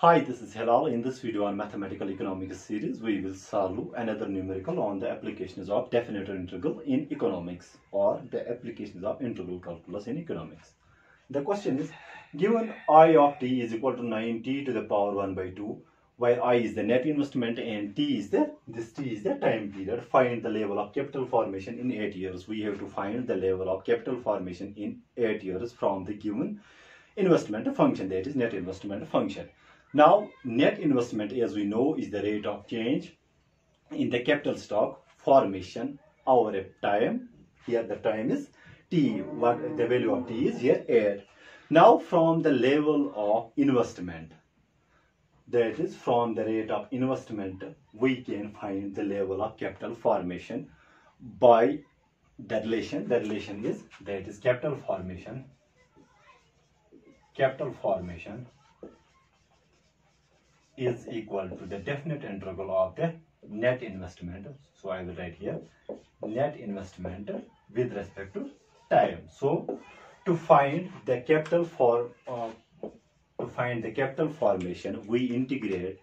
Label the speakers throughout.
Speaker 1: Hi, this is Hilal. In this video on Mathematical Economics series, we will solve another numerical on the applications of definite integral in economics or the applications of integral calculus in economics. The question is, given I of t is equal to 9t to the power 1 by 2, where I is the net investment and t is the, this t is the time period, find the level of capital formation in 8 years. We have to find the level of capital formation in 8 years from the given investment function, that is net investment function. Now, net investment, as we know, is the rate of change in the capital stock formation over a time. Here the time is t. What the value of t is here 8. Now, from the level of investment, that is from the rate of investment, we can find the level of capital formation by the relation. The relation is that is capital formation. Capital formation is equal to the definite integral of the net investment. So I will write here net investment with respect to time. So to find the capital for uh, to find the capital formation, we integrate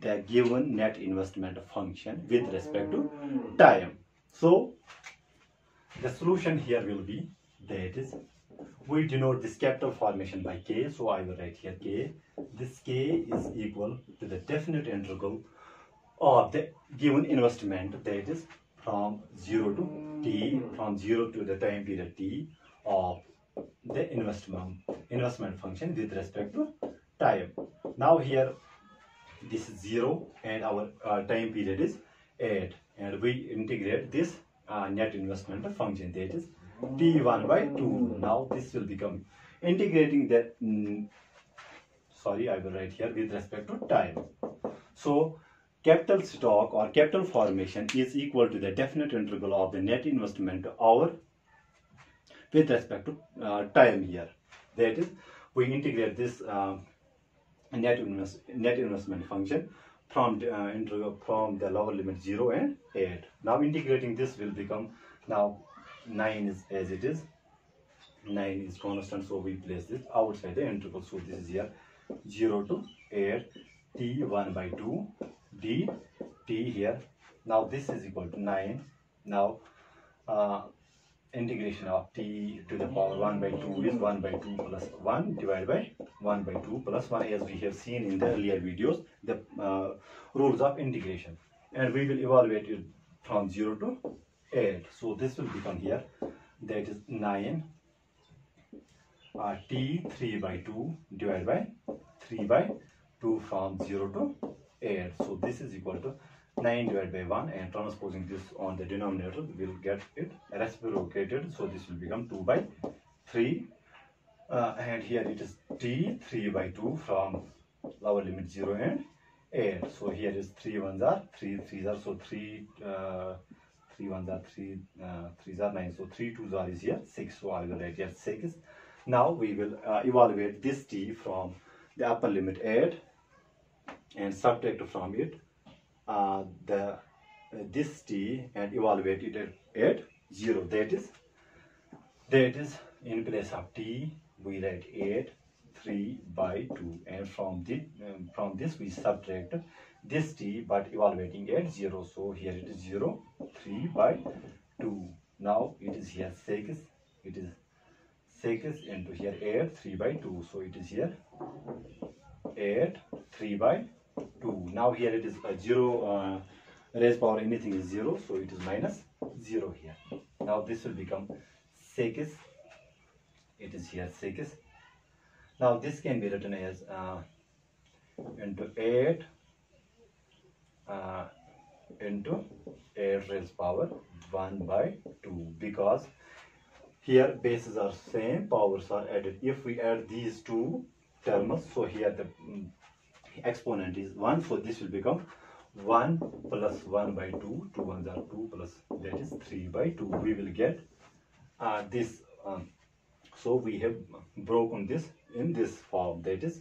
Speaker 1: the given net investment function with respect to time. So the solution here will be that is we denote this capital formation by k so i will write here k. This k is equal to the definite integral of the given investment that is from 0 to t from 0 to the time period t of the investment investment function with respect to time. Now here this is 0 and our uh, time period is 8 and we integrate this uh, net investment function that is t1 by 2 now this will become integrating that mm, sorry i will write here with respect to time. So capital stock or capital formation is equal to the definite integral of the net investment over with respect to uh, time here. That is we integrate this uh, net invest net investment function from uh, integral from the lower limit 0 and 8 now integrating this will become now 9 is as it is. 9 is constant so we place this outside the integral. So this is here 0 to 8 t 1 by 2 d t here. Now this is equal to 9 now uh, integration of t to the power 1 by 2 is 1 by 2 plus 1 divided by 1 by 2 plus 1 as we have seen in the earlier videos the uh, rules of integration. And we will evaluate it from 0 to 8 so this will become here. That is 9 uh, t 3 by 2 divided by 3 by 2 from 0 to 8 so this is equal to 9 divided by 1 and transposing this on the denominator we will get it reciprocated. So this will become 2 by 3 uh, and here it is t 3 by 2 from lower limit 0 and 8 so here is 3 ones are 3 3s are so 3 uh, 3 ones are 3 uh, 3s are 9 so 3 2s are is here. 6 so I will write here 6 now we will uh, evaluate this t from the upper limit 8 and subtract from it uh, the uh, this t and evaluate it at, at 0 that is that is in place of t we write 8 3 by 2 and from the um, from this we subtract this t but evaluating at 0 so here it is 0 3 by 2 now it is here 6 it is 6 into here 8 3 by 2 so it is here 8 3 by 2 now here it is a 0 uh, raised power anything is 0 so it is minus 0 here. Now this will become 6 it is here 6 now this can be written as uh, into 8 uh, into 8 raised power 1 by 2 because here bases are same powers are added. If we add these two terms so here the mm, exponent is 1 so this will become 1 plus 1 by 2 2 ones are 2 plus that is 3 by 2 we will get uh, this um, so we have broken this in this form that is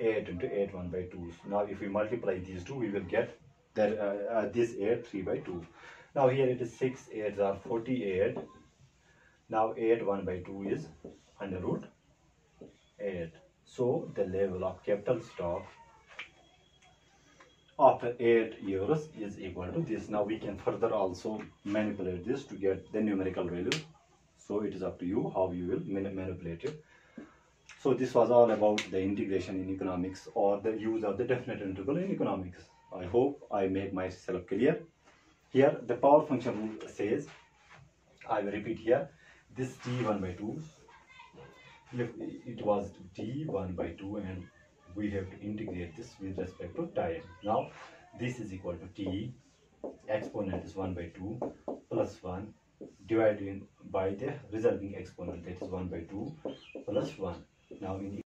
Speaker 1: 8 into 8 1 by 2 so now if we multiply these two we will get that uh, uh, this 8 3 by 2 now here it is 6 8s are 48 now 8 1 by 2 is under root 8 so the level of capital stock after 8 years is equal to this. Now we can further also manipulate this to get the numerical value. So it is up to you how you will manipulate it. So this was all about the integration in economics or the use of the definite integral in economics. I hope I make myself clear. Here the power function rule says, I will repeat here, this t1 by 2, if it was t1 by 2 and we have to integrate this with respect to time. Now this is equal to t, exponent is 1 by 2 plus 1 divided by the resulting exponent that is 1 by 2 plus 1. Now in